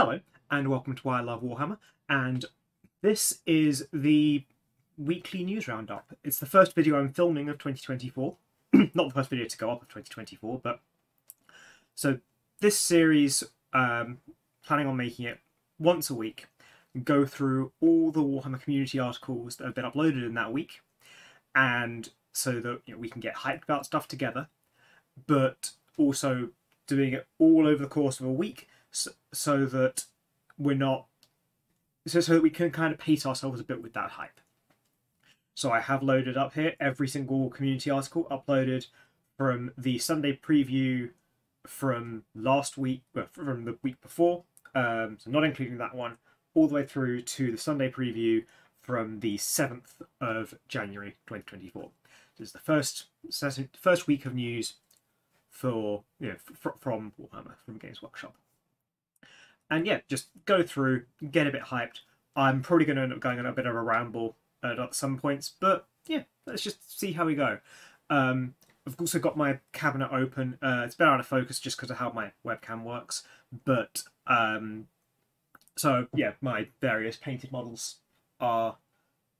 Hello, and welcome to Why I Love Warhammer. And this is the weekly news roundup. It's the first video I'm filming of 2024. Not the first video to go up of 2024, but so this series, um, planning on making it once a week, go through all the Warhammer community articles that have been uploaded in that week, and so that you know, we can get hyped about stuff together, but also doing it all over the course of a week so, so that we're not so, so that we can kind of pace ourselves a bit with that hype. So I have loaded up here every single community article uploaded from the Sunday preview from last week, from the week before, um, so not including that one, all the way through to the Sunday preview from the 7th of January 2024. This is the first first week of news for you know from Warhammer from Games Workshop and yeah, just go through, get a bit hyped. I'm probably going to end up going on a bit of a ramble at some points, but yeah, let's just see how we go. Um, I've also got my cabinet open. Uh, it's been out of focus just because of how my webcam works, but um, so yeah, my various painted models are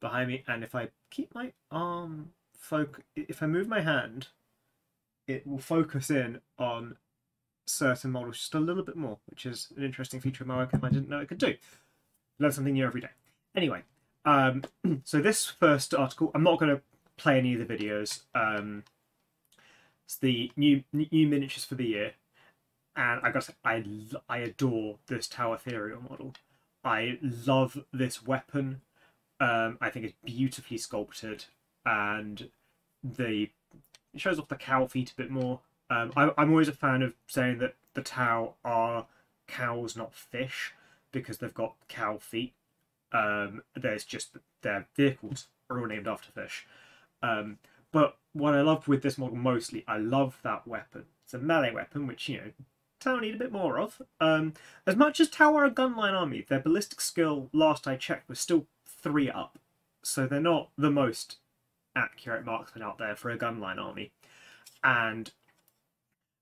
behind me, and if I keep my arm focus, if I move my hand, it will focus in on certain models just a little bit more, which is an interesting feature of my webcam I didn't know it could do. Learn something new every day. Anyway, um, so this first article, I'm not going to play any of the videos. Um, it's the new new miniatures for the year, and I got to say, I I adore this Tau Ethereal model. I love this weapon. Um, I think it's beautifully sculpted, and the it shows off the cow feet a bit more. Um, I, I'm always a fan of saying that the Tau are cows, not fish, because they've got cow feet. Um, there's just their vehicles are all named after fish. Um, but what I love with this model mostly, I love that weapon. It's a melee weapon, which, you know, Tau need a bit more of. Um, as much as Tau are a gunline army, their ballistic skill, last I checked, was still three up. So they're not the most accurate marksman out there for a gunline army. And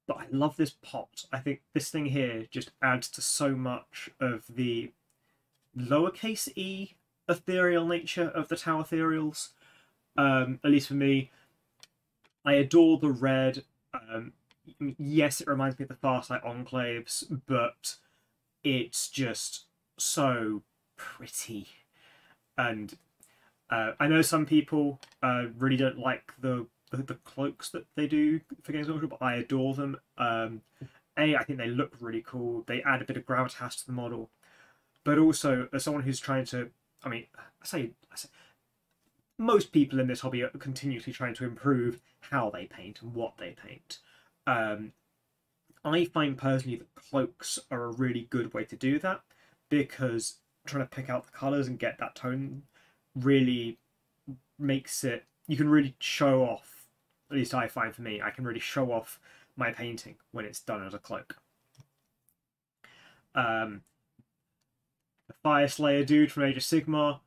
but I love this pot. I think this thing here just adds to so much of the lowercase e ethereal nature of the Tau Ethereals. Um, at least for me, I adore the red. Um, yes, it reminds me of the Farsight Enclaves, but it's just so pretty. And uh, I know some people uh, really don't like the the, the cloaks that they do for Games Workshop. I adore them. Um, a, I think they look really cool. They add a bit of gravitas to the model, but also as someone who's trying to, I mean, I say, I say most people in this hobby are continuously trying to improve how they paint and what they paint. Um, I find personally that cloaks are a really good way to do that because trying to pick out the colours and get that tone really makes it you can really show off at least I find for me, I can really show off my painting when it's done as a cloak. Um, the Fyreslayer dude from Age of Sigmar.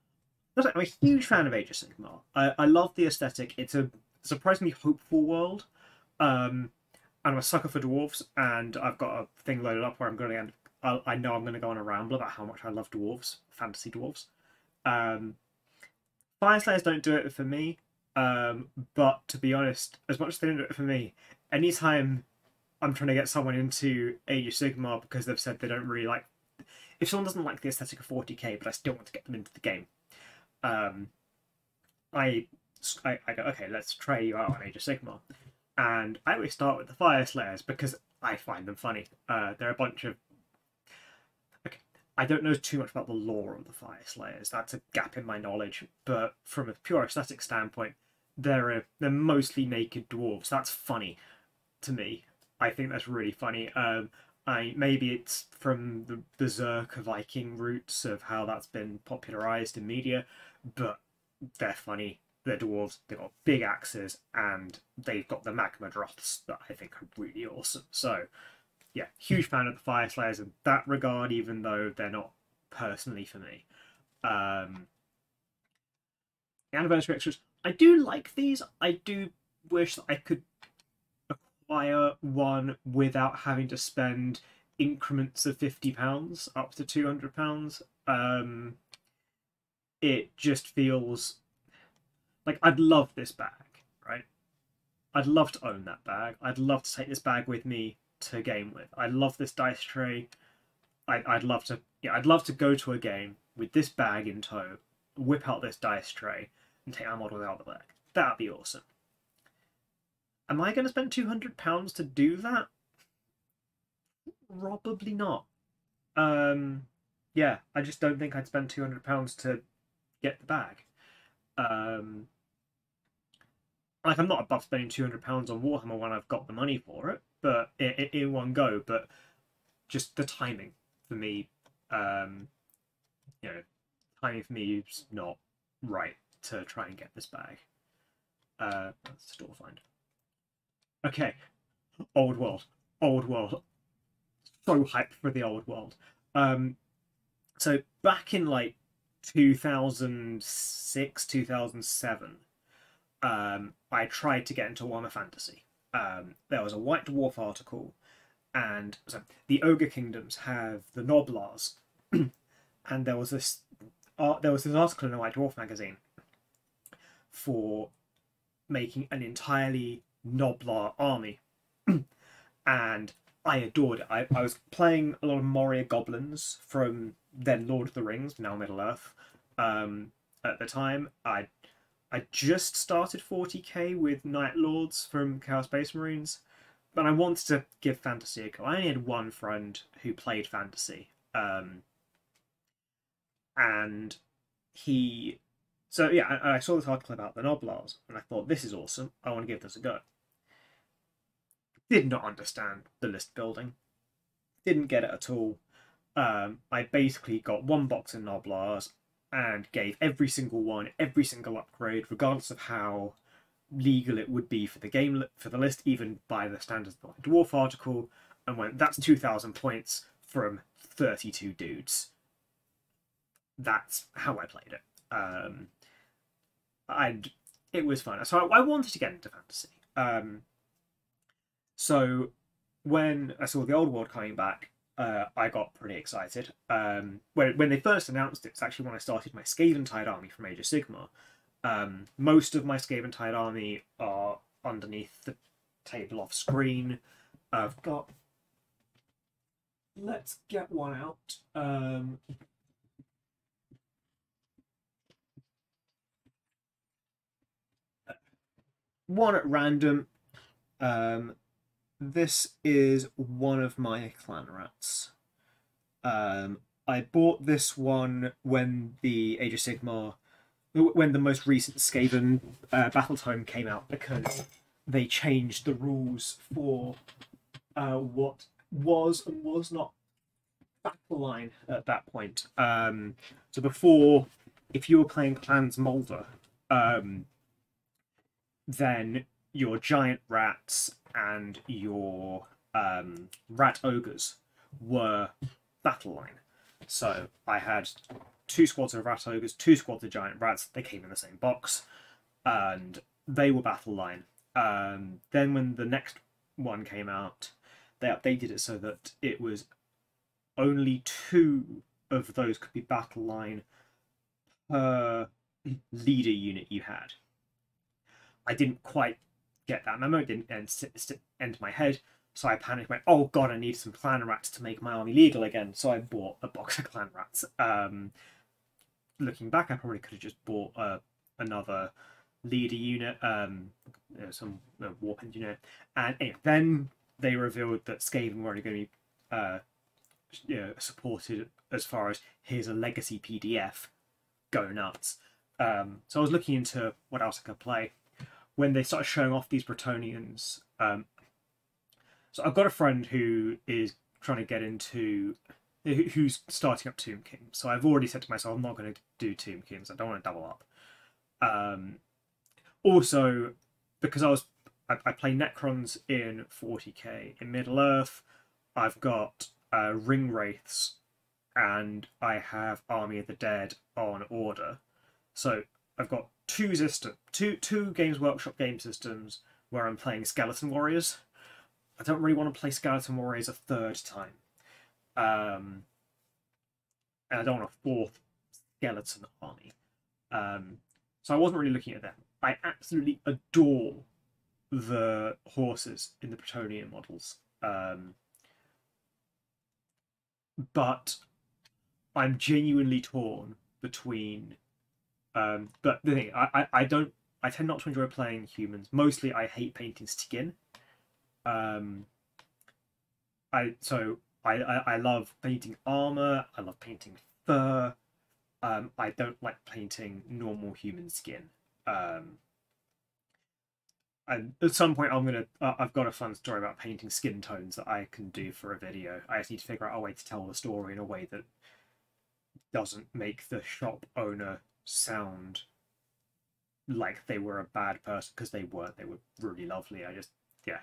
I'm a huge fan of Age of Sigmar. I, I love the aesthetic. It's a surprisingly hopeful world. Um, and I'm a sucker for dwarves, and I've got a thing loaded up where I'm going to. I, I know I'm going to go on a ramble about how much I love dwarves, fantasy dwarves. Um, Fyreslayers don't do it for me. Um, but to be honest, as much as they don't do it for me, anytime I'm trying to get someone into Age of because they've said they don't really like, if someone doesn't like the aesthetic of 40k, but I still want to get them into the game, um, I, I, I go, okay, let's try you out on Age of Sigmar. And I always start with the Fyreslayers because I find them funny. Uh, they're a bunch of Okay, I don't know too much about the lore of the Fyreslayers. That's a gap in my knowledge. But from a pure aesthetic standpoint, they're a, they're mostly naked dwarves. That's funny to me. I think that's really funny. Um, I maybe it's from the berserk Viking roots of how that's been popularized in media, but they're funny. They're dwarves. They've got big axes, and they've got the Magmadroths that I think are really awesome. So yeah, huge fan of the Fyreslayers in that regard, even though they're not personally for me. Um, anniversary extras, I do like these. I do wish that I could acquire one without having to spend increments of fifty pounds up to two hundred pounds. Um, it just feels like I'd love this bag, right? I'd love to own that bag. I'd love to take this bag with me to game with. I love this dice tray. I, I'd love to, yeah, I'd love to go to a game with this bag in tow, whip out this dice tray, and take our models out of the bag. That'd be awesome. Am I going to spend two hundred pounds to do that? Probably not. Um, yeah, I just don't think I'd spend two hundred pounds to get the bag. Um, like I'm not above spending two hundred pounds on Warhammer when I've got the money for it, but in, in one go. But just the timing for me, um, you know, timing for me is not right to try and get this bag. Uh, store find. Okay, old world, old world. So hyped for the old world. Um, so back in like 2006, 2007, um, I tried to get into Warhammer Fantasy. Um, there was a White Dwarf article, and so the Ogre Kingdoms have the Gnoblars, and there was this uh, there was this article in the White Dwarf magazine for making an entirely Gnoblar army, and I adored it. I, I was playing a lot of Moria goblins from then Lord of the Rings, now Middle Earth. Um, at the time, I I just started 40k with Night Lords from Chaos Space Marines, but I wanted to give fantasy a go. I only had one friend who played fantasy, um, and he. So yeah, I, I saw this article about the Gnoblars, and I thought this is awesome. I want to give this a go. Did not understand the list building. Didn't get it at all. Um, I basically got one box of Gnoblars and gave every single one every single upgrade, regardless of how legal it would be for the game for the list, even by the standards of the dwarf article, and went that's two thousand points from thirty-two dudes. That's how I played it. Um, and it was fun. So I, I wanted to get into fantasy. Um, so when I saw the old world coming back, uh, I got pretty excited. Um, when, when they first announced it, it's actually when I started my Skaventide army from Age of Sigmar. Um, most of my Skaventide army are underneath the table off screen. I've got. Let's get one out. Um, one at random. Um, this is one of my clan rats. Um, I bought this one when the Age of Sigmar, when the most recent Skaven uh, Battle Tome came out, because they changed the rules for uh, what was and was not battle line at that point. Um, so before, if you were playing Clans Moulder, um, then your giant rats and your um, rat ogres were battle line. So I had two squads of rat ogres, two squads of giant rats. They came in the same box, and they were battle line. Um, then when the next one came out, they updated it so that it was only two of those could be battle line per leader unit you had. I didn't quite get that memo. It didn't enter my head. So I panicked, went, oh god, I need some clan rats to make my army legal again. So I bought a box of clan rats. Um, looking back, I probably could have just bought uh, another leader unit, um, you some uh, engineer. And anyway, then they revealed that Skaven were only going to be uh, you know, supported as far as here's a legacy PDF, go nuts. Um, so I was looking into what else I could play when they started showing off these Bretonnians. Um, so I've got a friend who is trying to get into, who's starting up Tomb King. So I've already said to myself, I'm not going to do Tomb Kings. I don't want to double up. Um, also, because I was, I, I play Necrons in 40k in Middle Earth. I've got uh, Ring Wraiths, and I have Army of the Dead on order. So I've got two system, two two Games Workshop game systems where I'm playing Skeleton Warriors. I don't really want to play Skeleton Warriors a third time. Um, and I don't want a fourth skeleton army. Um, so I wasn't really looking at them. I absolutely adore the horses in the Bretonnian models. Um, but I'm genuinely torn between. Um, but the thing, I, I, I don't. I tend not to enjoy playing humans. Mostly, I hate painting skin. Um, I so I, I, I love painting armor. I love painting fur. Um, I don't like painting normal human skin. Um, and at some point, I'm gonna. Uh, I've got a fun story about painting skin tones that I can do for a video. I just need to figure out a way to tell the story in a way that doesn't make the shop owner sound like they were a bad person because they weren't. They were really lovely. I just yeah.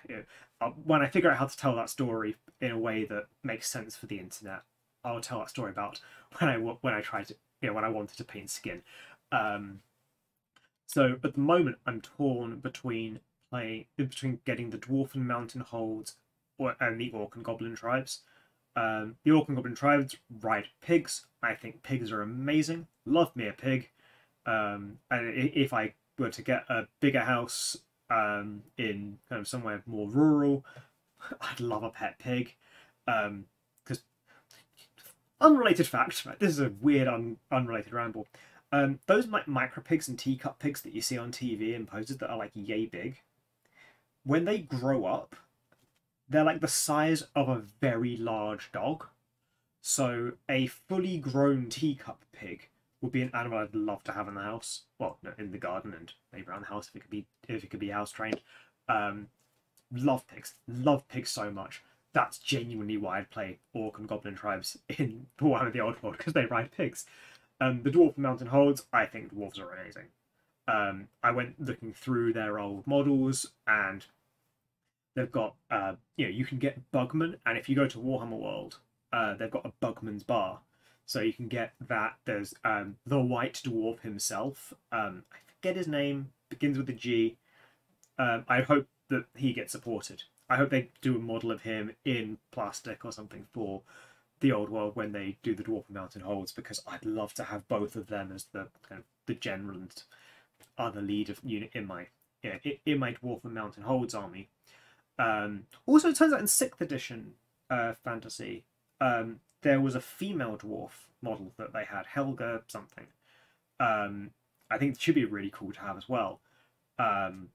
Uh, when I figure out how to tell that story in a way that makes sense for the internet, I'll tell that story about when I when I tried to you know when I wanted to paint skin. Um, so at the moment, I'm torn between playing between getting the dwarf and mountain holds or, and the orc and goblin tribes. Um, the orc and goblin tribes ride pigs. I think pigs are amazing. Love me a pig. Um, and if I were to get a bigger house um, in kind of somewhere more rural, I'd love a pet pig. Because um, unrelated fact, right? This is a weird, un- unrelated ramble. Um, those like micro pigs and teacup pigs that you see on TV in poses that are like yay big, when they grow up, they're like the size of a very large dog. So a fully grown teacup pig would be an animal I'd love to have in the house. Well, no, in the garden and maybe around the house if it could be if it could be house trained. Um, love pigs, love pigs so much. That's genuinely why I'd play orc and goblin tribes in Warhammer the Old World because they ride pigs. Um, the dwarf mountain holds, I think dwarves are amazing. Um, I went looking through their old models and they've got uh, you know you can get Bugman, and if you go to Warhammer World, uh, they've got a Bugman's bar, so you can get that. There's um, the White Dwarf himself. Um, I forget his name. Begins with a G. Um, I hope that he gets supported. I hope they do a model of him in plastic or something for the old world when they do the Dwarf Mountain holds because I'd love to have both of them as the kind of the general and other lead of unit in my yeah, in my Dwarf and Mountain holds army. Um, also, it turns out in sixth edition uh, fantasy, um, there was a female dwarf model that they had, Helga something. Um, I think it should be really cool to have as well. Um,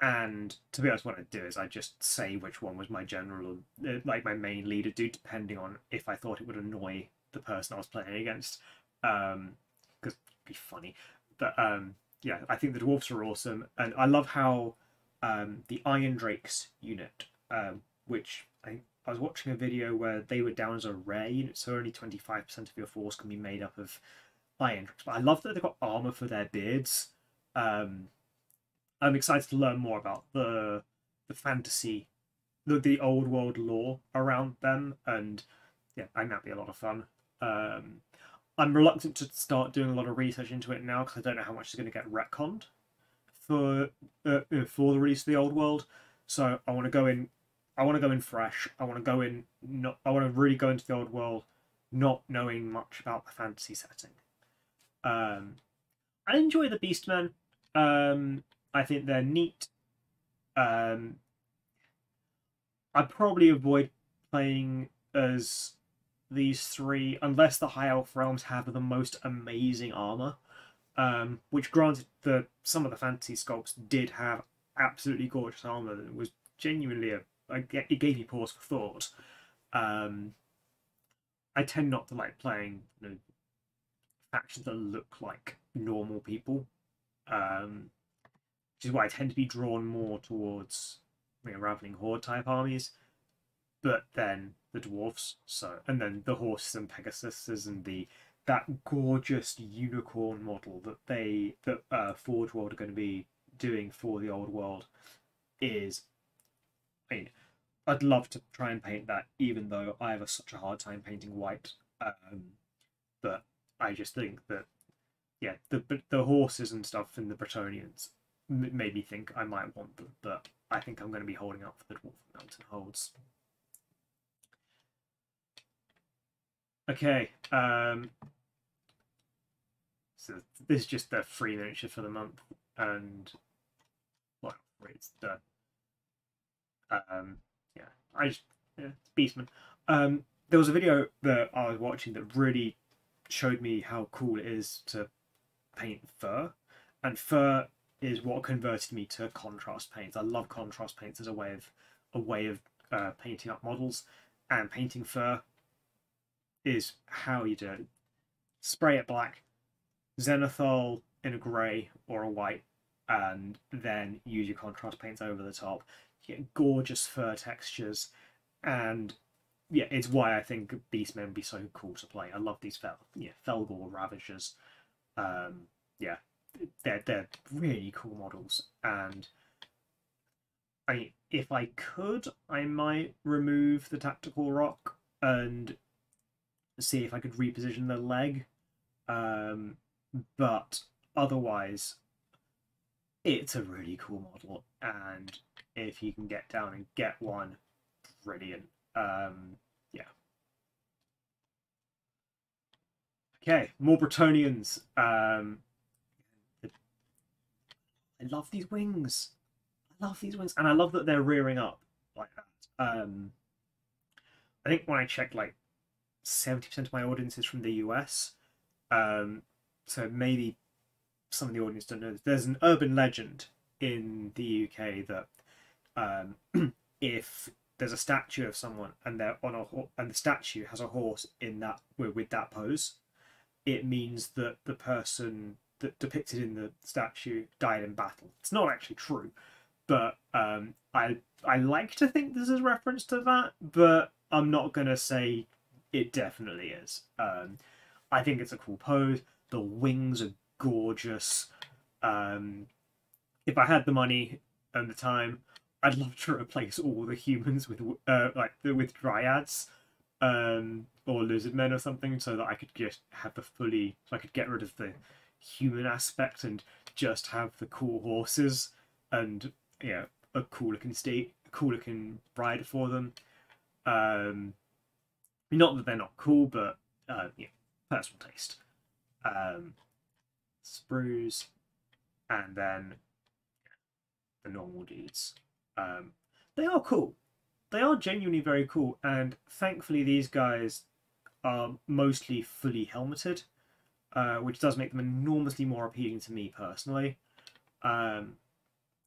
and to be honest, what I do is I just say which one was my general, uh, like my main leader do, depending on if I thought it would annoy the person I was playing against. Because um, it'd be funny. But um, yeah, I think the dwarfs are awesome, and I love how um, the Iron Drakes unit, um, which I, I was watching a video where they were down as a rare unit, so only 25% of your force can be made up of Iron. But I love that they've got armor for their beards. Um, I'm excited to learn more about the the fantasy, the, the old world lore around them, and yeah, I think that'd be a lot of fun. Um, I'm reluctant to start doing a lot of research into it now because I don't know how much is going to get retconned for uh, uh, for the release of the old world. So I want to go in. I want to go in fresh. I want to go in. Not. I want to really go into the old world, not knowing much about the fantasy setting. Um, I enjoy the Beastmen. Um, I think they're neat. Um, I'd probably avoid playing as these three unless the High Elf realms have the most amazing armor. Um, which granted, the some of the fantasy sculpts did have absolutely gorgeous armor that was genuinely a it gave me pause for thought. Um, I tend not to like playing you know, factions that look like normal people, um, which is why I tend to be drawn more towards you know, Ravening Horde type armies. But then the dwarfs, so and then the horses and Pegasuses and the that gorgeous unicorn model that they that uh, Forge World are going to be doing for the old world is Mean I'd love to try and paint that even though I have a, such a hard time painting white um, but I just think that yeah the the horses and stuff in the Bretonnians made me think I might want them but I think I'm going to be holding up for the Dwarf Mountain holds Okay. Um, so this is just the free miniature for the month, and well, it's done. Um, yeah, I just yeah, it's Beastman. Um, there was a video that I was watching that really showed me how cool it is to paint fur, and fur is what converted me to contrast paints. I love contrast paints as a way of a way of uh, painting up models, and painting fur is how you do it. Spray it black, zenithal in a grey or a white, and then use your contrast paints over the top. Get gorgeous fur textures, and yeah, it's why I think Beastmen would be so cool to play. I love these Fel yeah, Felgor Ravagers. Um, yeah, they're they're really cool models, and I if I could, I might remove the tactical rock and see if I could reposition the leg. Um, but otherwise, it's a really cool model, and if you can get down and get one, brilliant. Um, yeah. Okay, more Bretonnians. Um, I love these wings. I love these wings, and I love that they're rearing up like that. Um, I think when I checked, like seventy percent of my audience is from the US, um, so maybe some of the audience don't know. There's an urban legend in the UK that um, if there's a statue of someone and they're on a ho- and the statue has a horse in that with, that pose, it means that the person that depicted in the statue died in battle. It's not actually true, but um, I I like to think this is reference to that, but I'm not gonna say it definitely is. Um, I think it's a cool pose. The wings are gorgeous. Um, if I had the money and the time, I'd love to replace all the humans with uh, like with dryads um, or lizard men or something, so that I could just have the fully. So I could get rid of the human aspect and just have the cool horses and yeah, a cool looking state, a cool looking ride for them. Um, not that they're not cool, but uh, yeah, personal taste. Um, sprues, and then the normal dudes. Um, they are cool. They are genuinely very cool, and thankfully these guys are mostly fully helmeted, uh, which does make them enormously more appealing to me personally. Um,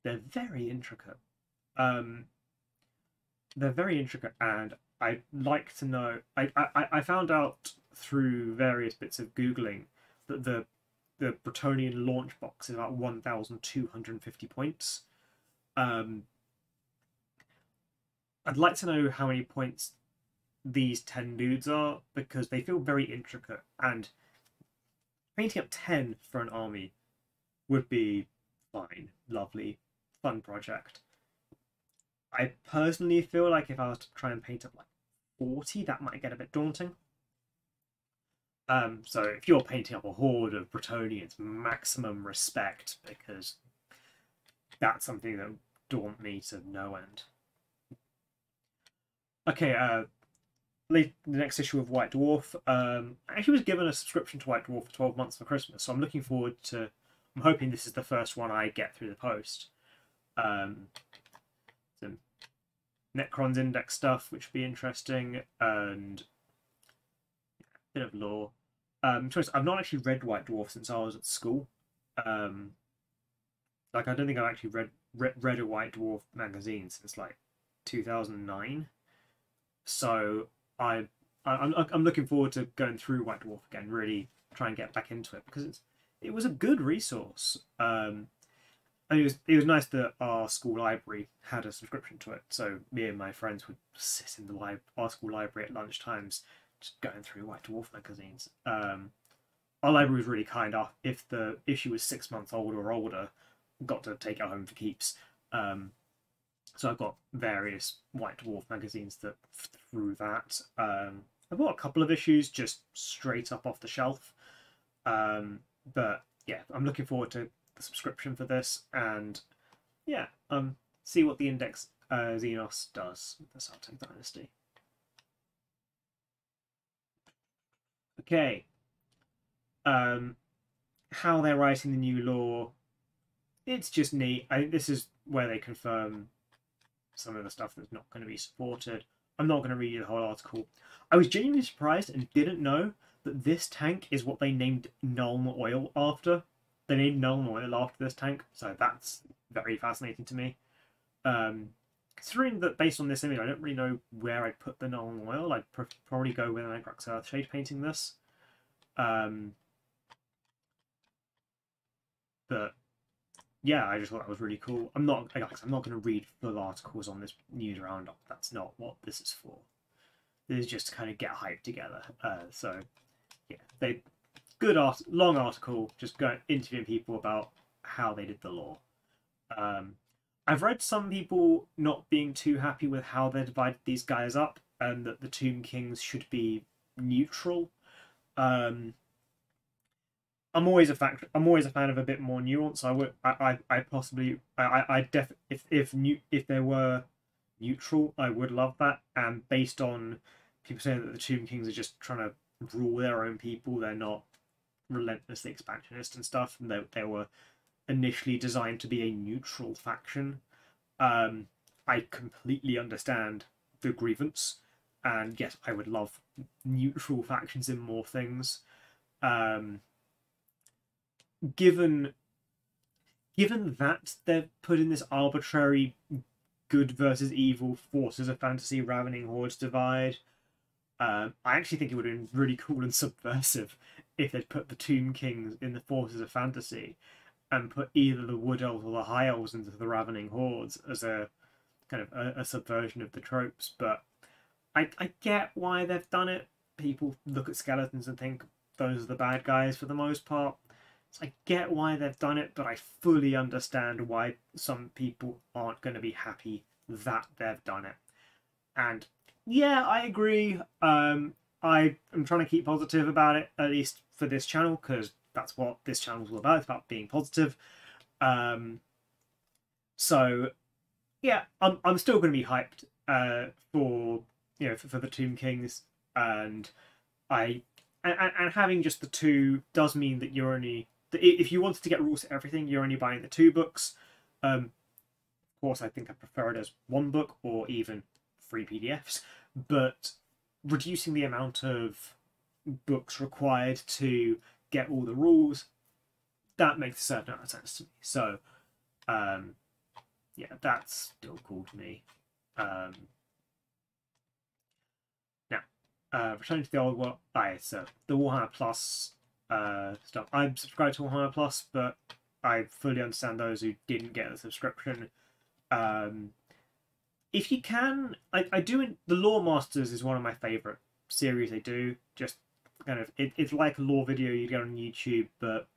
they're very intricate. Um, they're very intricate, and I'd like to know. I, I, I found out through various bits of googling that the the Bretonnian launch box is about one thousand two hundred and fifty points. Um, I'd like to know how many points these ten dudes are because they feel very intricate and painting up ten for an army would be fine, lovely, fun project. I personally feel like if I was to try and paint up like 40, that might get a bit daunting. Um, so if you're painting up a horde of Bretonnians, maximum respect because that's something that daunt me to no end. Okay, uh, the next issue of White Dwarf. Um, I actually was given a subscription to White Dwarf for 12 months for Christmas, so I'm looking forward to. I'm hoping this is the first one I get through the post. Um, some Necron's Index stuff, which would be interesting, and a bit of lore. Um, I've not actually read White Dwarf since I was at school. Um, like I don't think I've actually read read, read a White Dwarf magazine since like 2009. So I, I I'm I'm looking forward to going through White Dwarf again. Really try and get back into it because it's it was a good resource. Um, and it was it was nice that our school library had a subscription to it. So me and my friends would sit in the li- our school library at lunch times, just going through White Dwarf magazines. Um, our library was really kind. Of if the issue was six months old or older, got to take it home for keeps. Um, so I've got various White Dwarf magazines that through that. Um, I bought a couple of issues just straight up off the shelf. Um, but yeah, I'm looking forward to the subscription for this and yeah, um, see what the Index uh, Xenos does with the Sautekh Dynasty. okay. Um, how they're writing the new lore, it's just neat. I think this is where they confirm some of the stuff that's not going to be supported. I'm not going to read you the whole article. I was genuinely surprised and didn't know that this tank is what they named Nuln Oil after. They named Nuln Oil after this tank, so that's very fascinating to me. Um, considering that based on this image, I don't really know where I'd put the Nuln Oil. I'd pr probably go with an Agrax Earthshade painting this. Um, but yeah, I just thought that was really cool. I'm not, I'm not going to read full articles on this news roundup. That's not what this is for. This is just to kind of get hype together. Uh, so yeah, they good art, long article, just going interviewing people about how they did the lore. Um, I've read some people not being too happy with how they divided these guys up, and that the Tomb Kings should be neutral. Um, I'm always a fact. I'm always a fan of a bit more nuance. I would. I. I, I possibly. I. I def. If if new. If there were neutral, I would love that. And based on people saying that the Tomb Kings are just trying to rule their own people, they're not relentlessly expansionist and stuff. And they they were initially designed to be a neutral faction. Um, I completely understand the grievance, and yes, I would love neutral factions in more things. Um, given given that they've put in this arbitrary good versus evil forces of fantasy ravening hordes divide um, i actually think it would have been really cool and subversive if they'd put the tomb kings in the forces of fantasy and put either the wood elves or the high elves into the ravening hordes as a kind of a, a subversion of the tropes. But I, I get why they've done it. People look at skeletons and think those are the bad guys for the most part so I get why they've done it, but I fully understand why some people aren't going to be happy that they've done it. And yeah, I agree. Um, I am trying to keep positive about it, at least for this channel, because that's what this channel's all about. It's about being positive. Um, so yeah, I'm I'm still going to be hyped uh, for you know for, for the Tomb Kings, and I and, and having just the two does mean that you're only if you wanted to get rules to everything, you're only buying the two books. Um, of course, I think I prefer it as one book or even free PDFs, but reducing the amount of books required to get all the rules, that makes a certain amount of sense to me. So, um, yeah, that's still cool to me. Um, now, uh, returning to the old world, right, so the Warhammer Plus uh, stuff. I'm subscribed to Warhammer Plus, but I fully understand those who didn't get the subscription. Um, if you can, I, I do. The Lore Masters is one of my favorite series they do. Just kind of, it, it's like a lore video you get on YouTube, but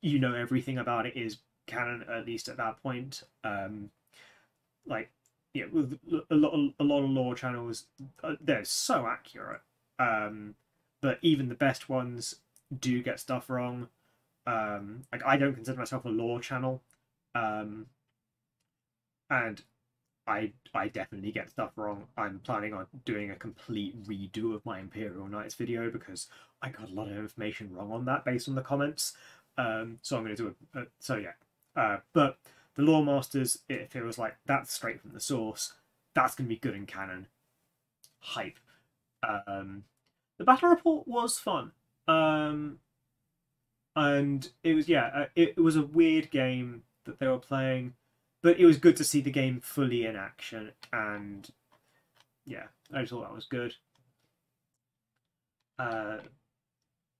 you know everything about it is canon at least at that point. Um, like, yeah, with a lot, of, a lot of lore channels, uh, they're so accurate. Um, but even the best ones do get stuff wrong. Um, like I don't consider myself a lore channel, um, and I I definitely get stuff wrong. I'm planning on doing a complete redo of my Imperial Knights video because I got a lot of information wrong on that based on the comments. Um, so I'm going to do a, a so yeah. Uh, but the Lore Masters, if it feels like that's straight from the source. That's going to be good in canon. Hype. Um, the battle report was fun. Um, and it was yeah, uh, it, was a weird game that they were playing, but it was good to see the game fully in action, and yeah, I just thought that was good. Uh,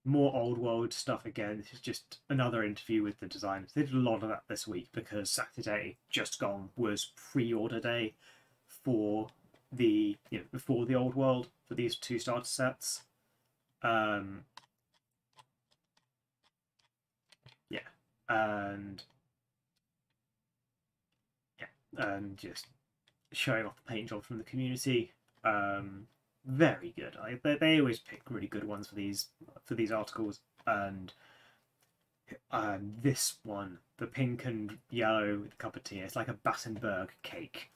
more old world stuff again. This is just another interview with the designers. They did a lot of that this week because Saturday just gone was pre-order day for the you know before the old world for these two starter sets. Um, and yeah, and just showing off the paint jobs from the community. Um, very good. I, they, they always pick really good ones for these for these articles, and um, this one, the pink and yellow with cup of tea, it's like a Battenberg cake.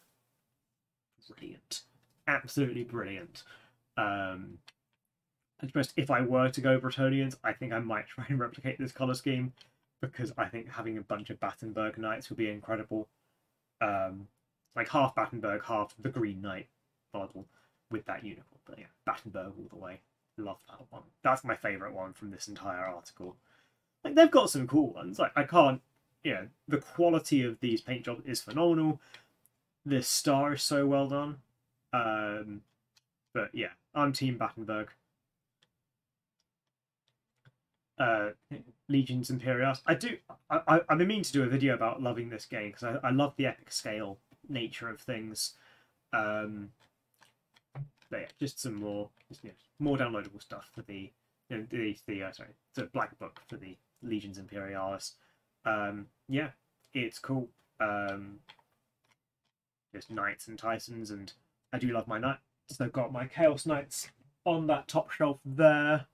Brilliant, absolutely brilliant. Um, And just if I were to go Bretonnians, I think I might try and replicate this colour scheme because I think having a bunch of Battenberg Knights would be incredible. Um, like half Battenberg, half the Green Knight model with that unicorn. But yeah, Battenberg all the way. Love that one. That's my favourite one from this entire article. Like they've got some cool ones. Like I can't, know, the quality of these paint jobs is phenomenal. This star is so well done. Um, but yeah, I'm Team Battenberg. Uh, Legions Imperialis. I do. I, I been meaning to do a video about loving this game because I, I love the epic scale nature of things. Um, but yeah, just some more, just, you know, more downloadable stuff for the, you know, the the uh, sorry, the black book for the Legions Imperialis. Um, yeah, it's cool. Um, just knights and Titans, and I do love my knights. I've got my Chaos Knights on that top shelf there.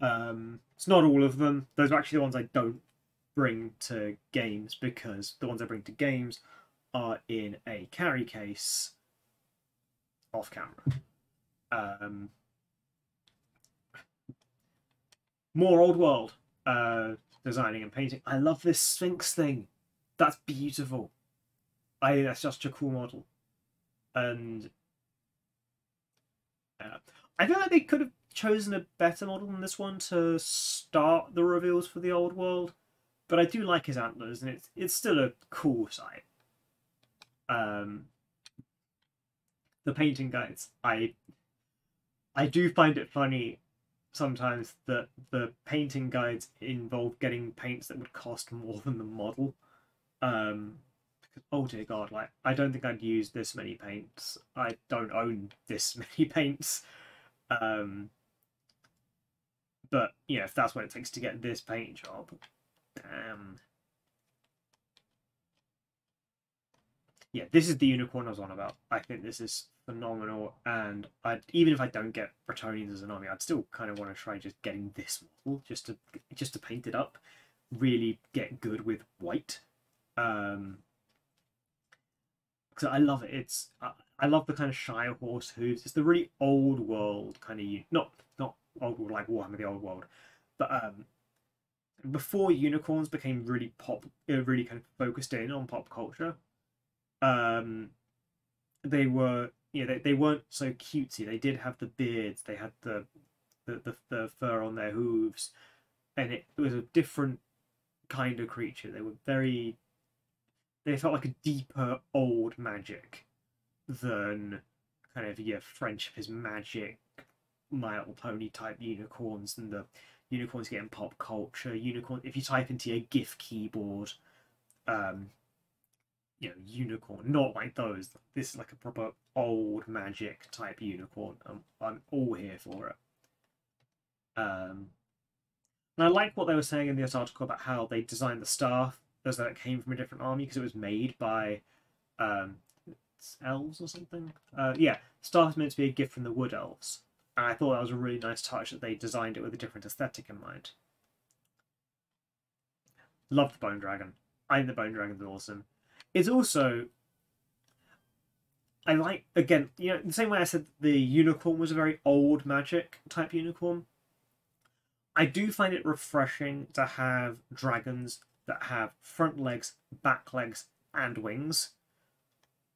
Um, it's not all of them. Those are actually the ones I don't bring to games because the ones I bring to games are in a carry case off camera. Um, more old world uh, designing and painting. I love this Sphinx thing. That's beautiful. I that's just a cool model, and uh, I feel like they could have chosen a better model than this one to start the reveals for the old world, but I do like his antlers, and it's it's still a cool sight. Um, the painting guides, I I do find it funny sometimes that the painting guides involve getting paints that would cost more than the model. Um, because, oh dear God, like I don't think I'd use this many paints. I don't own this many paints. Um, but yeah, if that's what it takes to get this paint job, damn. Yeah, this is the unicorn I was on about. I think this is phenomenal, and I even if I don't get Bretonnians as an army, I'd still kind of want to try just getting this model just to just to paint it up, really get good with white. Um, because I love it. It's I, I love the kind of Shire horse hooves. It's the really old world kind of not old world like Warhammer the old world, but um, before unicorns became really pop, uh, really kind of focused in on pop culture, um, they were you know they, they weren't so cutesy. They did have the beards. They had the the, the, the fur on their hooves, and it, it was a different kind of creature. They were very they felt like a deeper old magic than kind of yeah friendship is magic my little pony type unicorns and the unicorns getting pop culture. Unicorn if you type into your gif keyboard um you know unicorn not like those this is like a proper old magic type unicorn. I'm, I'm all here for it. Um and i like what they were saying in this article about how they designed the staff as though it came from a different army because it was made by um, elves or something. Uh, yeah, Staff is meant to be a gift from the Wood Elves, and I thought that was a really nice touch that they designed it with a different aesthetic in mind. Love the Bone Dragon. I think the Bone Dragon's awesome. It's also I like again, you know, the same way I said the unicorn was a very old magic type unicorn. I do find it refreshing to have dragons that have front legs, back legs, and wings.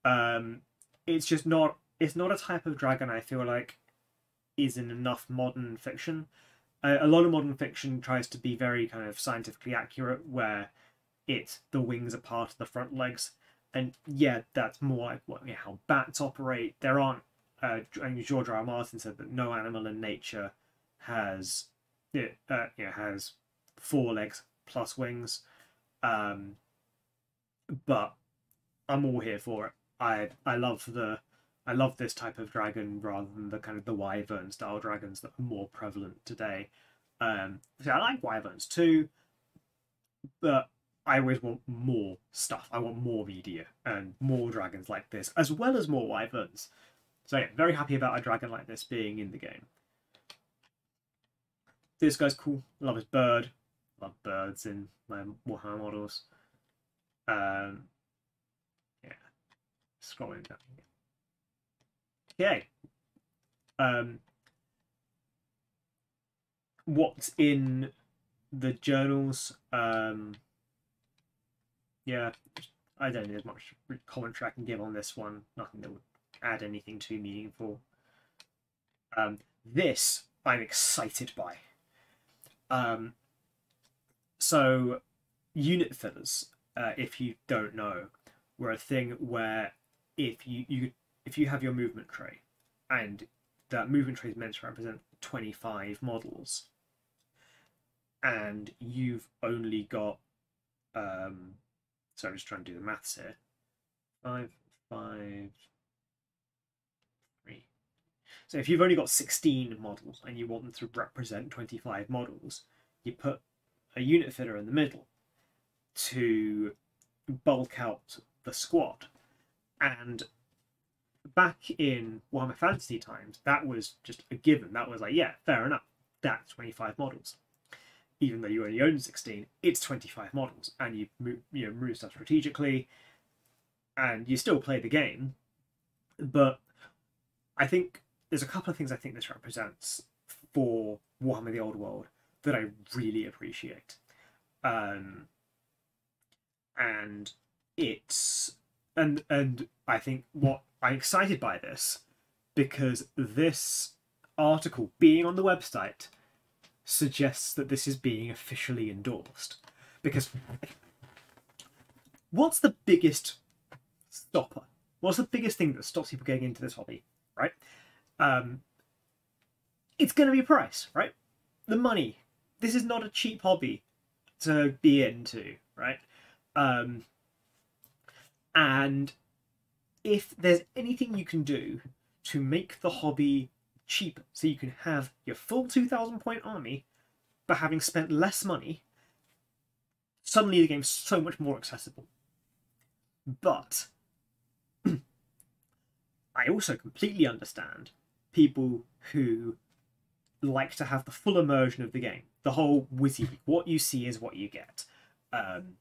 Um, it's just not. It's not a type of dragon I feel like is in enough modern fiction. A lot of modern fiction tries to be very kind of scientifically accurate, where it's the wings are part of the front legs, and yeah, that's more like what how bats operate. There aren't. Uh, George R. R. Martin said that no animal in nature has, uh, you know, has four legs plus wings. Um, but I'm all here for it. I I love the I love this type of dragon rather than the kind of the wyvern style dragons that are more prevalent today. Um, so I like wyverns too, but I always want more stuff. I want more media and more dragons like this, as well as more wyverns. So yeah, very happy about a dragon like this being in the game. This guy's cool. Love his bird love birds in my Warhammer models. Um, yeah, scrolling down. Okay. Um, what's in the journals. Um, yeah, I don't think there's much commentary I can give on this one. Nothing that would add anything too meaningful. Um, this I'm excited by. Um, so, unit fillers, uh, if you don't know, were a thing where if you, you if you have your movement tray, and that movement tray is meant to represent 25 models, and you've only got um, so I'm just trying to do the maths here. Five, five, three. So if you've only got 16 models and you want them to represent 25 models, you put a unit filler in the middle to bulk out the squad. And back in Warhammer Fantasy times, that was just a given. That was like, yeah, fair enough. That's 25 models even though you only own 16, it's 25 models, and you move, you know move stuff strategically, and you still play the game. But I think there's a couple of things I think this represents for Warhammer: The Old World that I really appreciate, um, and it's and and I think what I'm excited by this because this article being on the website suggests that this is being officially endorsed. Because what's the biggest stopper? What's the biggest thing that stops people getting into this hobby, right? Um, it's going to be price, right? The money. This is not a cheap hobby to be into, right? Um, and if there's anything you can do to make the hobby cheap so you can have your full 2000 point army but having spent less money suddenly the game's so much more accessible. But i also completely understand people who like to have the full immersion of the game. The whole wizzy what you see is what you get. Um,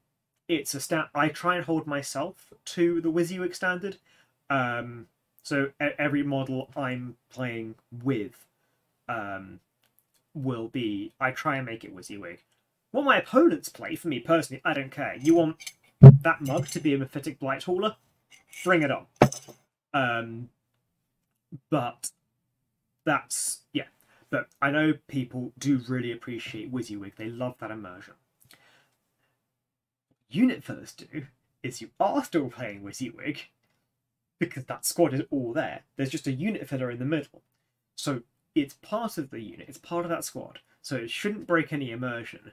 it's a stat i try and hold myself to the WYSIWYG standard um, so every model I'm playing with um, will be. I try and make it WYSIWYG. What my opponents play, for me personally, I don't care. You want that mug to be a Myphitic Blight Hauler? Bring it on. Um, but that's yeah. But I know people do really appreciate WYSIWYG. They love that immersion. Unit fillers do is you are still playing WYSIWYG, because that squad is all there. There's just a unit filler in the middle. So it's part of the unit, it's part of that squad. So it shouldn't break any immersion.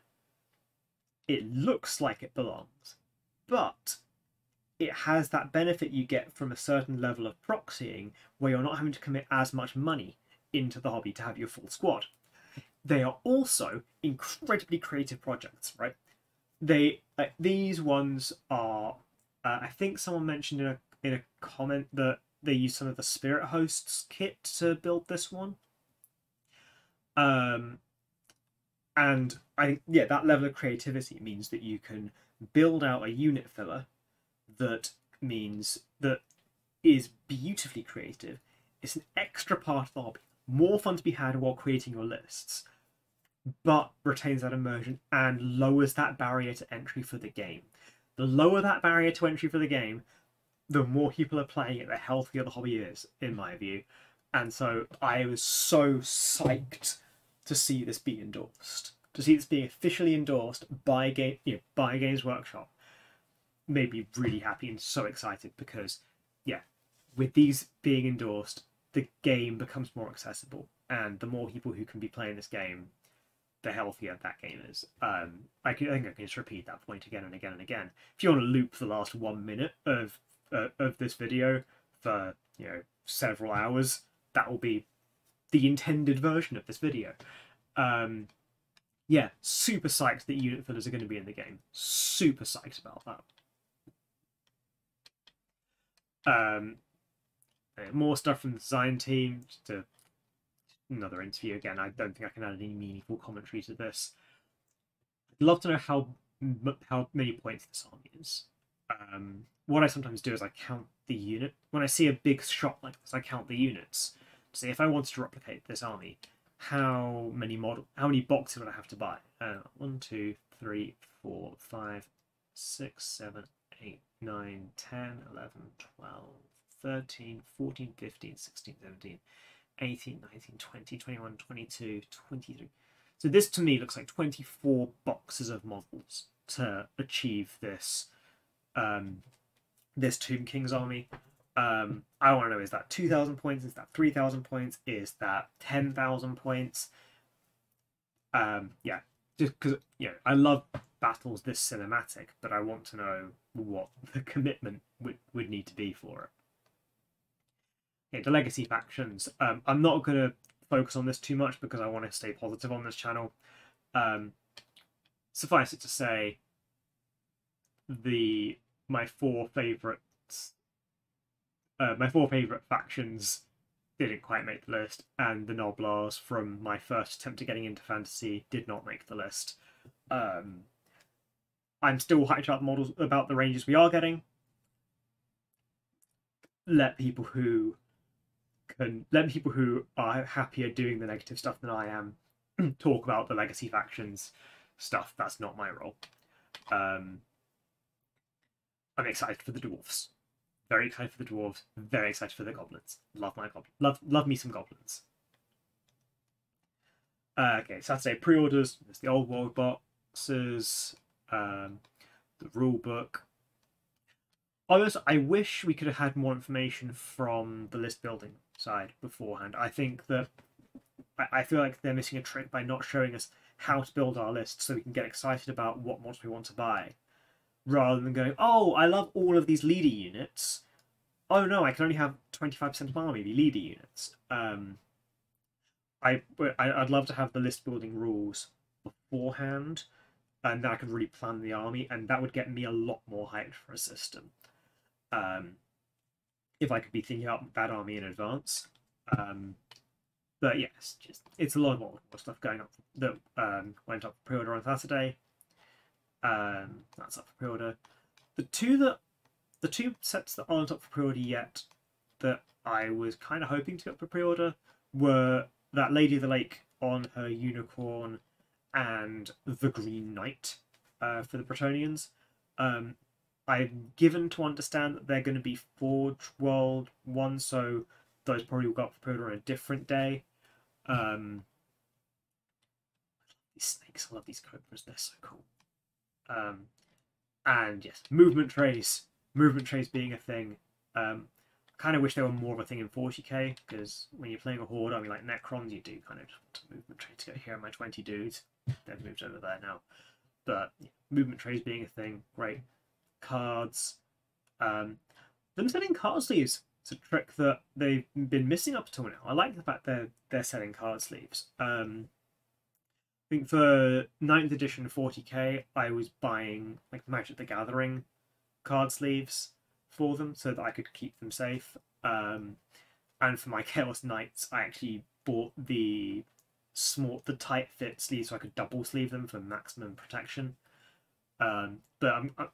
It looks like it belongs. But it has that benefit you get from a certain level of proxying where you're not having to commit as much money into the hobby to have your full squad. They are also incredibly creative projects, right? They uh, these ones are. Uh, I think someone mentioned in a in a comment that they use some of the Spirit Hosts kit to build this one. Um, and I yeah, that level of creativity means that you can build out a unit filler that means that is beautifully creative. It's an extra part of the hobby, more fun to be had while creating your lists, but retains that immersion and lowers that barrier to entry for the game. The lower that barrier to entry for the game, the more people are playing it, the healthier the hobby is, in my view. And so I was so psyched to see this be endorsed, to see this being officially endorsed by game, you know, by Games Workshop, made me really happy and so excited because, yeah, with these being endorsed, the game becomes more accessible, and the more people who can be playing this game, the healthier that game is. Um, I, can, I think I can just repeat that point again and again and again. If you want to loop the last one minute of uh, of this video for you know several hours, that will be the intended version of this video. Um, yeah, super psyched that unit fillers are going to be in the game. Super psyched about that. Um, more stuff from the design team. A, another interview again. I don't think I can add any meaningful commentary to this. I'd love to know how how many points this army is. Um, what I sometimes do is I count the unit. When I see a big shot like this, I count the units to see if I wanted to replicate this army, how many model, how many boxes would I have to buy? Uh, one, two, three, four, five, six, seven, eight, nine, 10, 11, 12, 13, 14, 15, 16, 17, 18, 19, 20, 21, 22, 23. So this to me looks like 24 boxes of models to achieve this um, this Tomb King's army. Um, I want to know is that 2,000 points? Is that 3,000 points? Is that 10,000 points? Um, yeah, just because you know I love battles this cinematic, but I want to know what the commitment would, would need to be for it. Okay, the legacy factions. Um, I'm not going to focus on this too much because I want to stay positive on this channel. Um, suffice it to say, the my four favorites, uh, my four favorite factions didn't quite make the list, and the Gnoblars from my first attempt at getting into fantasy did not make the list. Um, I'm still hyped the models about the ranges we are getting. Let people who can let people who are happier doing the negative stuff than I am talk about the legacy factions stuff. That's not my role. Um, I'm excited for the dwarves. Very excited for the dwarves. Very excited for the goblins. Love my goblin. Love love me some goblins. Uh, okay, Saturday pre-orders. There's the old world boxes, um, the rule book. Honestly, I wish we could have had more information from the list building side beforehand. I think that I, I feel like they're missing a trick by not showing us how to build our list so we can get excited about what mods we want to buy. Rather than going, oh, I love all of these leader units. Oh no, I can only have 25% of my army be leader units. Um, I, I'd love to have the list building rules beforehand and then I could really plan the army, and that would get me a lot more hyped for a system. Um, if I could be thinking about that army in advance. Um, but yes, just it's a lot of more stuff going up that um, went up for pre-order on Saturday. Um, that's up for pre-order. The two that the two sets that aren't up for pre-order yet that I was kind of hoping to get for pre-order were that Lady of the Lake on her unicorn and the Green Knight uh, for the Bretonnians. Um, I'm given to understand that they're going to be Forge World ones, so those probably will go up for pre-order on a different day. Um, these snakes, I love these cobras, they're so cool. Um, and yes, movement trays, movement trays being a thing. Um, I kind of wish they were more of a thing in 40k because when you're playing a horde I mean, like Necrons, you do kind of just want movement tray to go here my 20 dudes. They've moved over there now, but yeah, movement trays being a thing, great cards. Um, them selling card sleeves. It's a trick that they've been missing up till now. I like the fact they're they're selling card sleeves. Um, I think for 9th edition 40k, I was buying like Magic the Gathering card sleeves for them so that I could keep them safe. Um, and for my Chaos Knights, I actually bought the small, the tight fit sleeves so I could double sleeve them for maximum protection. Um, but I'm, I'm,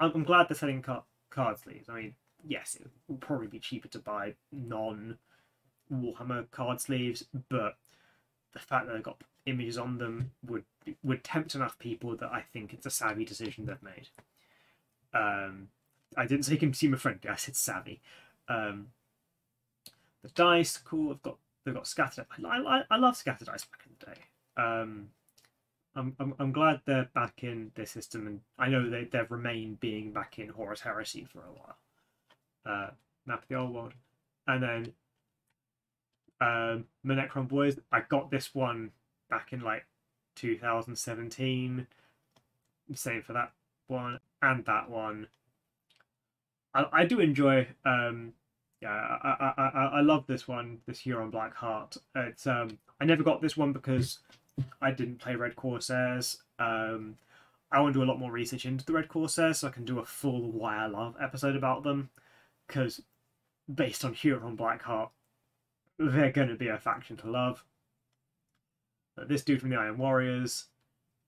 I'm glad they're selling card, card sleeves. I mean, yes, it will probably be cheaper to buy non Warhammer card sleeves, but the fact that they've got images on them would would tempt enough people that I think it's a savvy decision they've made. Um, I didn't say consumer friendly. I said savvy. Um, the dice, cool. I've got they've got scattered. I, I, I love scattered dice back in the day. Um, I'm, I'm, I'm glad they're back in this system, and I know they, they've remained being back in Horus Heresy for a while. Uh, Map of the Old World. And then um, Boys, I got this one back in like 2017. Same for that one and that one. I, I do enjoy um, yeah, I, I, I, I love this one, this Huron Blackheart. It's um, I never got this one because I didn't play Red Corsairs. Um, I want to do a lot more research into the Red Corsairs so I can do a full Why I Love episode about them. Because based on Huron Blackheart, they're going to be a faction to love. But this dude from the Iron Warriors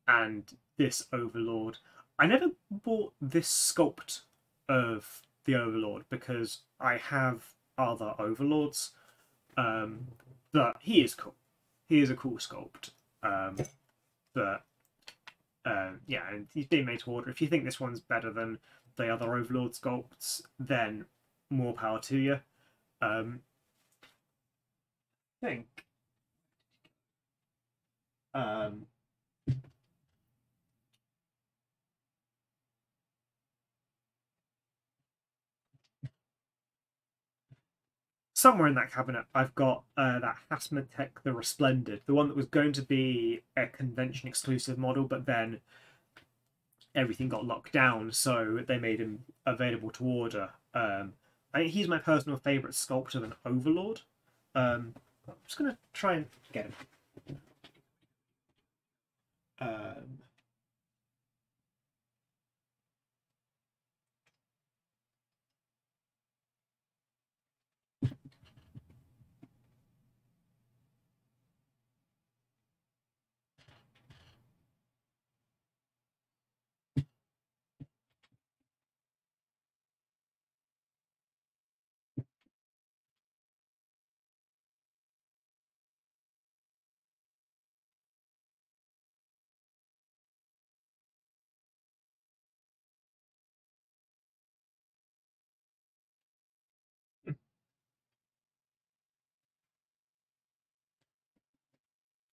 and this Overlord. I never bought this sculpt of the Overlord because I have other Overlords. Um, but he is cool he is a cool sculpt. Um, but uh, yeah, and he's being made to order. If you think this one's better than the other Overlord sculpts, then more power to you. Um, I think. Um, somewhere in that cabinet, I've got uh, that Hasmatech the Resplendent, the one that was going to be a convention exclusive model, but then everything got locked down, so they made him available to order. Um, I, he's my personal favourite sculptor than Overlord. Um, I'm just going to try and get him. Um,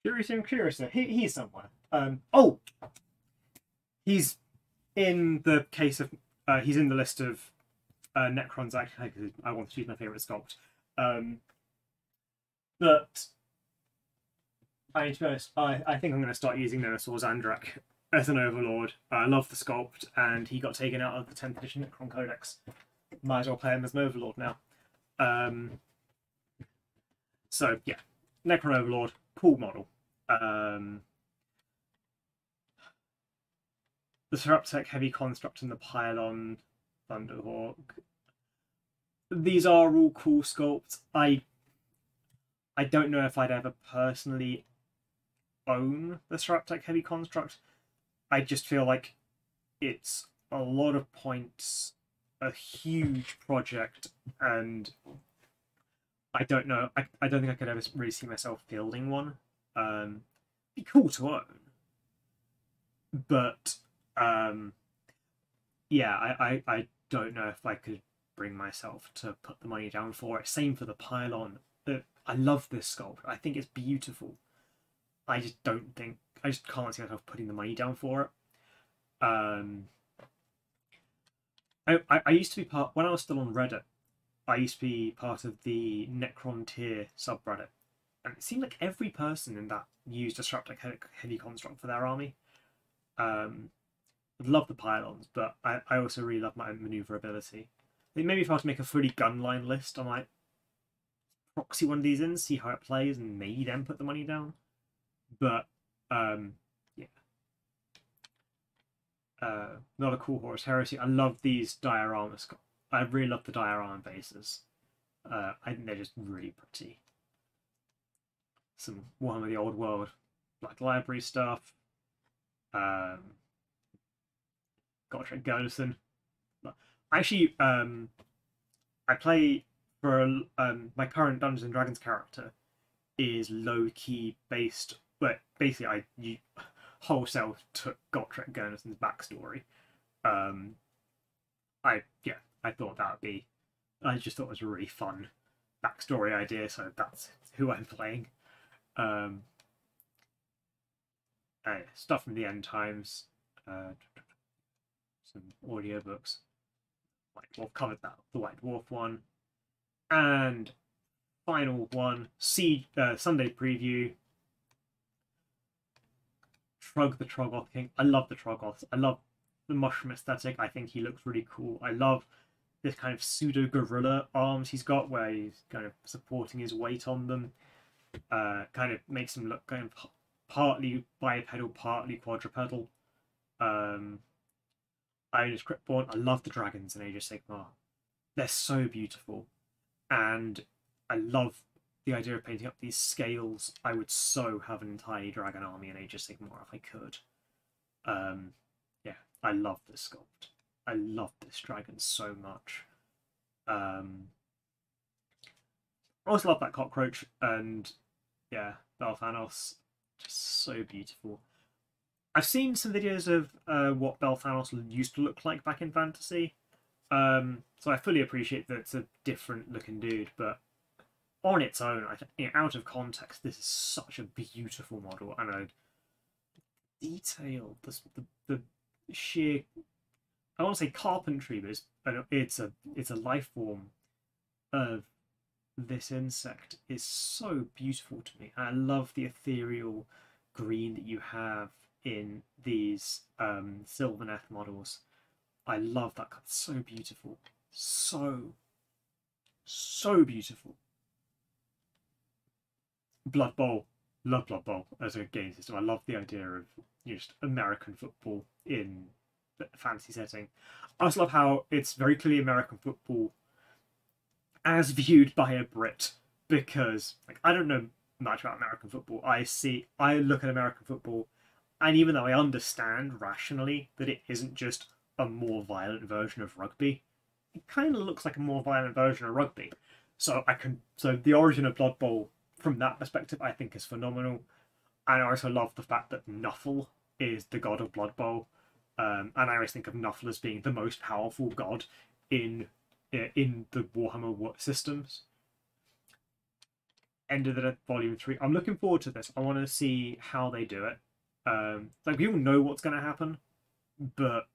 And curious. He, he's somewhere. Um, oh, he's in the case of. Uh, he's in the list of uh, Necrons. Actually, I want to choose my favorite sculpt. Um, but I, to be honest, I, I think I'm going to start using Nemesor Zahndrekh as an Overlord. I love the sculpt, and he got taken out of the 10th edition Necron Codex. Might as well play him as an Overlord now. Um, so yeah, Necron Overlord, cool model. Um, the Seraptek Heavy Construct and the Pylon Thunderhawk. These are all cool sculpts. I I don't know if I'd ever personally own the Seraptek Heavy Construct. I just feel like it's a lot of points, a huge project, and I don't know. I, I don't think I could ever really see myself building one. Um, be cool to own, but um, yeah, I, I, I don't know if I could bring myself to put the money down for it. Same for the pylon. I love this sculpt. I think it's beautiful. I just don't think I just can't see myself putting the money down for it. Um, I, I, I used to be part when I was still on Reddit. I used to be part of the Necrontyr subreddit, and it seemed like every person in that used a Seraptek heavy construct for their army. Um, love the pylons, but I, I also really love my maneuverability. Maybe if I was to make a fully gun line list, I might proxy one of these in, see how it plays, and maybe then put the money down. But um, yeah, uh, not a cool Horus Heresy. I love these dioramas. I really love the diorama bases. Uh, I think they're just really pretty some Warhammer the Old World Black Library stuff. Um, Gotrek Gurnisson. Actually, um, I play for um, my current Dungeons and Dragons character is low key based, but basically I you, wholesale took Gotrek Gurnisson's backstory. Um, I yeah, I thought that would be. I just thought it was a really fun backstory idea, so that's who I'm playing. Um, uh, stuff from the end times, uh, some audiobooks. White Dwarf covered that, the White Dwarf one, and final one, see uh, Sunday preview. Trugg the Troggoth King. I love the Troggoths. I love the mushroom aesthetic. I think he looks really cool. I love this kind of pseudo gorilla arms he's got, where he's kind of supporting his weight on them uh, kind of makes them look kind of partly bipedal, partly quadrupedal. Um, I Cryptborn. I love the dragons in Age of Sigmar. They're so beautiful, and I love the idea of painting up these scales. I would so have an entire dragon army in Age of Sigmar if I could. Um, yeah, I love this sculpt. I love this dragon so much. Um, also love that cockroach, and yeah, Belthanos, just so beautiful. I've seen some videos of uh, what Belthanos used to look like back in Fantasy, um, so I fully appreciate that it's a different looking dude, but on its own, I you know, out of context, this is such a beautiful model and a detail, the, the, the sheer I want to say carpentry, but it's, it's a it's a life form of this insect is so beautiful to me. I love the ethereal green that you have in these um, Sylvaneth models. I love that. It's so beautiful. So, so beautiful. Blood Bowl. Love Blood Bowl as a game system. I love the idea of just American football in fantasy setting. I also love how it's very clearly American football as viewed by a Brit because like I don't know much about American football. I see I look at American football and even though I understand rationally that it isn't just a more violent version of rugby, it kind of looks like a more violent version of rugby. So I can so the origin of Blood Bowl from that perspective I think is phenomenal. And I also love the fact that Nuffle is the god of Blood Bowl um, and I always think of Nuffle as being the most powerful god in in the Warhammer systems. End of the volume three. I'm looking forward to this. I want to see how they do it. Um, like we all know what's going to happen, but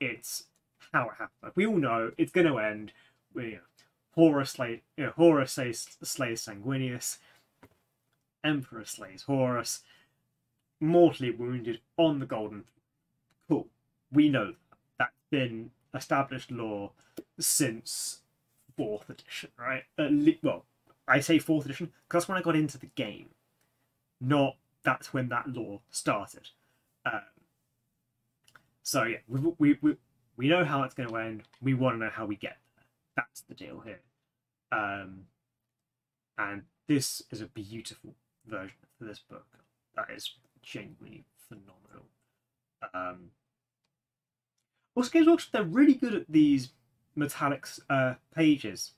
it's how it happens. Like, we all know it's going to end. with you know, Horus slay, you know, Horus slays, slays Sanguinius. Emperor slays Horus. Mortally wounded on the Golden Cool. We know that's been established lore since fourth edition, right? Le- well, I say fourth edition because that's when I got into the game, not that's when that lore started. Um, so yeah, we, we, we, we know how it's going to end. We want to know how we get there. That's the deal here. Um, and this is a beautiful version of this book. That is genuinely phenomenal. Um, also, Games Workshop, they're really good at these metallic uh, pages.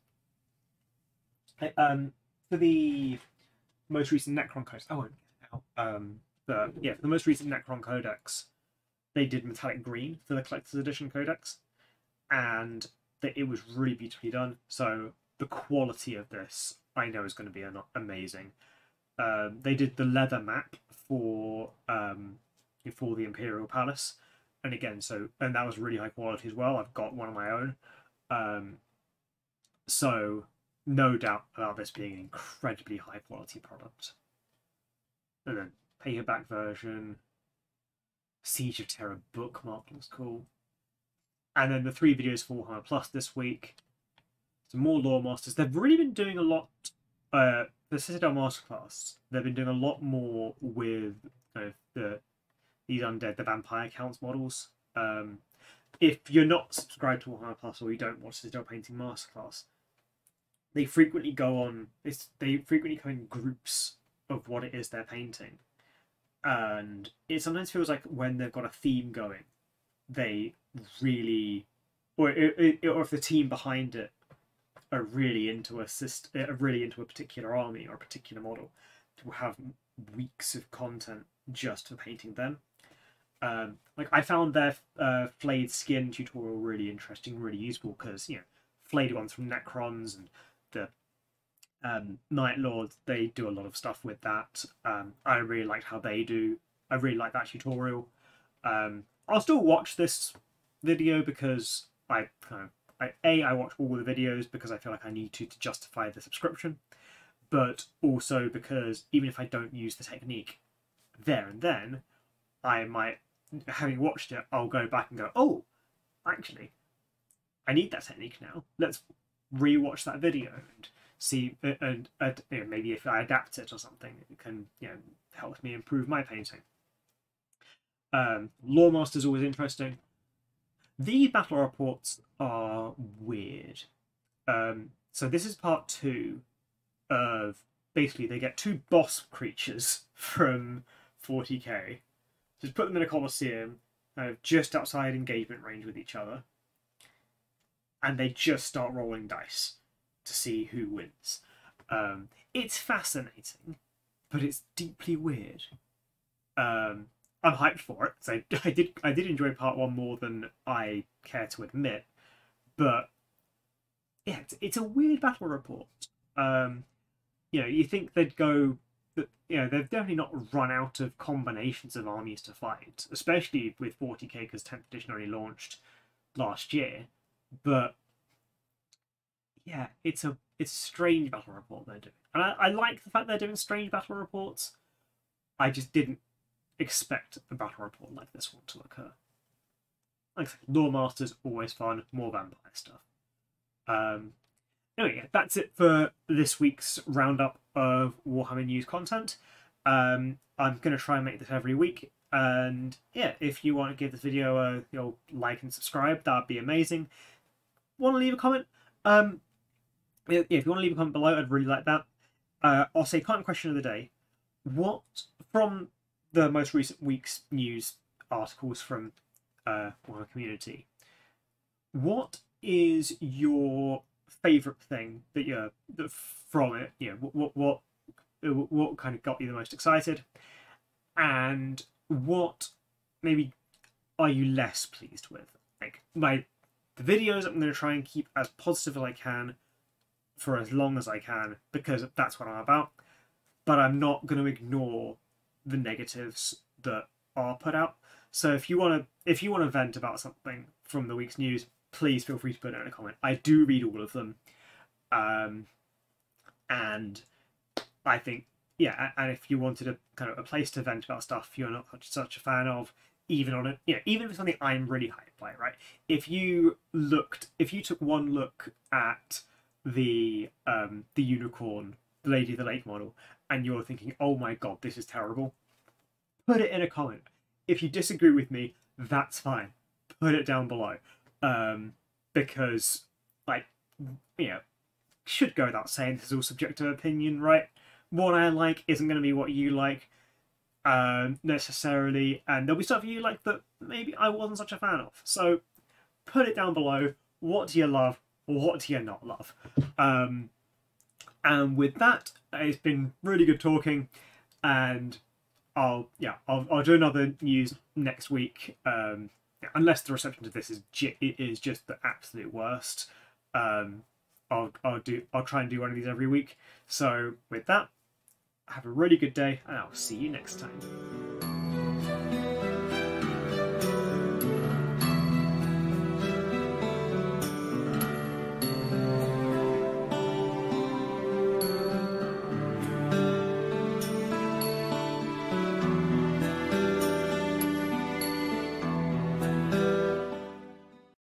Um, for the most recent Necron Codex, now. Um, but yeah, for the most recent Necron Codex, they did metallic green for the collector's edition codex, and it was really beautifully done. So the quality of this, I know, is going to be amazing. Um, they did the leather map for um, for the Imperial Palace, and again, so and that was really high quality as well. I've got one of my own, um, so no doubt about this being an incredibly high quality product. And then paperback version, Siege of Terra bookmark looks cool, and then the three videos for Warhammer Plus this week. Some more lore masters. They've really been doing a lot. Uh, the Citadel Masterclass. They've been doing a lot more with kind of the these undead, the vampire counts models. Um, if you're not subscribed to Warhammer Plus or you don't watch the Citadel Painting Masterclass, they frequently go on. It's they frequently come in groups of what it is they're painting, and it sometimes feels like when they've got a theme going, they really, or it, or if the team behind it are really into a are really into a particular army or a particular model, to have weeks of content just for painting them um, like I found their uh, flayed skin tutorial really interesting, really useful because you know flayed ones from Necrons and the um, Night Lords they do a lot of stuff with that. Um, I really liked how they do. I really like that tutorial. Um, I'll still watch this video because I kind of I, a I watch all the videos because I feel like I need to to justify the subscription, but also because even if I don't use the technique there and then, I might having watched it, I'll go back and go, oh, actually, I need that technique now. Let's rewatch that video and see, and, and you know, maybe if I adapt it or something, it can you know help me improve my painting. Um, Lore Master is always interesting. The battle reports are weird. Um, so this is part two of basically they get two boss creatures from 40k just put them in a coliseum, uh, just outside engagement range with each other, and they just start rolling dice to see who wins. Um, it's fascinating. but it's deeply weird. Um, I'm hyped for it. So I did I did enjoy part one more than I care to admit, but yeah, it's, it's a weird battle report. Um, you know, you think they'd go you know they've definitely not run out of combinations of armies to fight, especially with 40k because 10th edition only launched last year. But yeah, it's a it's a strange battle report they're doing, and I, I like the fact they're doing strange battle reports. I just didn't expect a battle report like this one to occur. Like I Lore Masters always fun, more vampire stuff. Um, anyway, that's it for this week's roundup of Warhammer news content. Um, I'm going to try and make this every week. And yeah, if you want to give this video a you know, like and subscribe, that'd be amazing. Want to leave a comment? Um, yeah, if you want to leave a comment below, I'd really like that. Uh, I'll say comment question of the day. What from the most recent week's news articles from uh, Warhammer community? What is your favorite thing that you're that from it? You know, what what what kind of got you the most excited, and what maybe are you less pleased with? Like my the videos, I'm going to try and keep as positive as I can for as long as I can because that's what I'm about. But I'm not going to ignore the negatives that are put out. So if you want to if you want to vent about something from the week's news, please feel free to put it in a comment. I do read all of them, um, and I think yeah. And if you wanted a kind of a place to vent about stuff you're not such a fan of, even on it, you know, even if it's something I'm really hyped by, right? If you looked, if you took one look at the um, the unicorn, the Lady of the Lake model, and you're thinking, oh my god, this is terrible, put it in a comment. If you disagree with me, that's fine. Put it down below um, because like you know should go without saying this is all subjective opinion right? What i like isn't going to be what you like um, necessarily and there'll be stuff you like that maybe i wasn't such a fan of. So put it down below. What do you love? What do you not love? Um, and with that it's been really good talking and i'll yeah i'll, I'll do another news next week um, unless the reception to this is it is just the absolute worst. Um, I'll I'll do I'll try and do one of these every week. So with that, have a really good day, and I'll see you next time.